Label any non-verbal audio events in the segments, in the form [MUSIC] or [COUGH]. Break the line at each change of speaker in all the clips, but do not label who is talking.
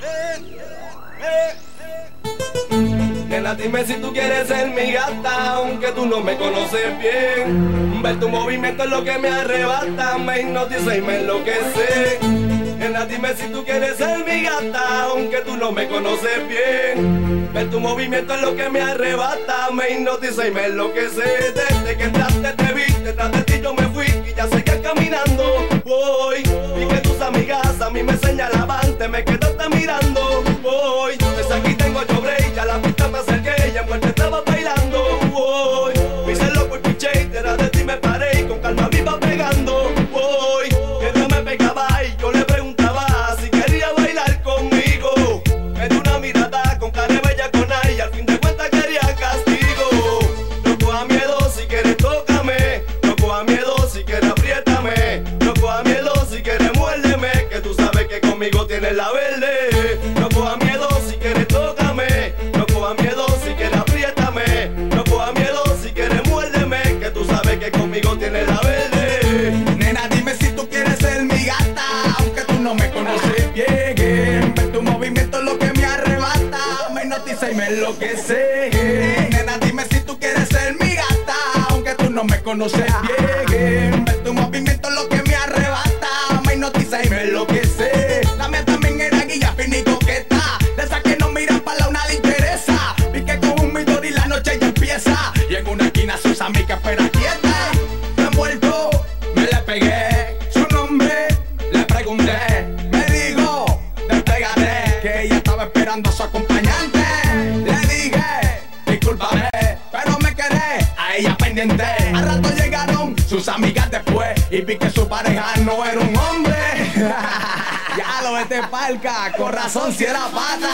De eh. Nena, dime si tú quieres ser mi gata, aunque tú no me conoces bien. Ver tu movimiento es lo que me arrebata, me hipnotiza y me enloquece. Nena, dime si tú quieres ser mi gata, aunque tú no me conoces bien. Ver tu movimiento es lo que me arrebata, me hipnotiza y me enloquece. Me señalaban, te me quedaste y me
enloquece. Nena, dime si tú quieres ser mi gata, aunque tú no me conoces bien. Ver tu movimiento es lo que me arrebata, me hipnotiza y me enloquece. La mía también era guía fina y coqueta, de esa que no mira para la una le interesa. Vi que con un midori la noche ya empieza, y en una esquina sus amigas espera quieta. Me envuelto, me le pegué, su nombre le pregunté, me dijo, despégate, que ella estaba esperando a su acompañante. Le dije, discúlpame, pero me quedé a ella pendiente. Al rato llegaron sus amigas después y vi que su pareja no era un hombre. [LAUGHS] ya lo vete palca, con razón si era pata.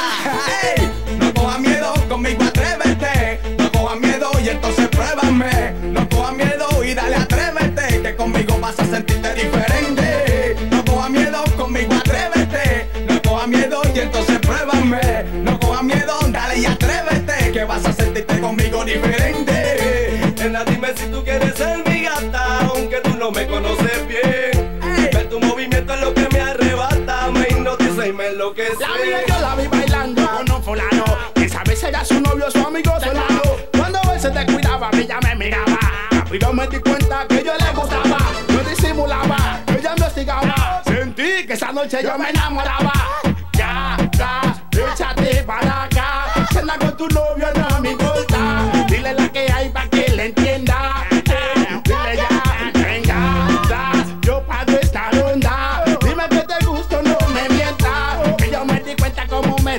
No coja miedo, conmigo atrévete. No coja miedo y entonces pruébame. No coja miedo y dale atrévete, que conmigo vas a sentirte diferente. No coja miedo, conmigo atrévete. No coja miedo y entonces pruébame. No coja miedo, y atrévete, que vas a sentirte conmigo diferente.
Nena, dime si tú quieres ser mi gata, aunque tú no me conoces bien. Ver tu movimiento es lo que me arrebata, me hipnotiza y me enloquece.
La vi yo la vi bailando con un fulano Que sabe si era su novio su amigo solano Cuando él se descuidaba, ella me miraba Rápido me di cuenta que yo le gustaba No disimulaba, ella me hostigaba Sentí que esa noche yo me enamoraba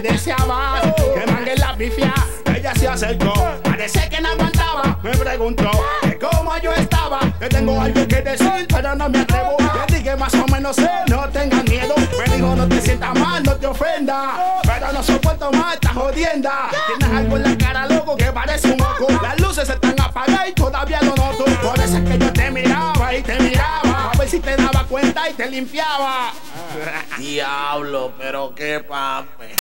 deseabas Que mangué la pifia, ella se acercó Parece que no aguantaba, me preguntó Que cómo yo estaba, que tengo algo que decir Pero no me atrevo, le dije más o menos sé, no tengas miedo. Me dijo no te sientas mal, no te ofenda. Pero no soporto más esta jodienda. Tienes algo en la cara, loco, que parece un moco Las luces están apagadas y todavía lo noto. Por eso es que yo te miraba y te miraba. A ver si te daba cuenta y te limpiaba.
Diablo, pero qué pape.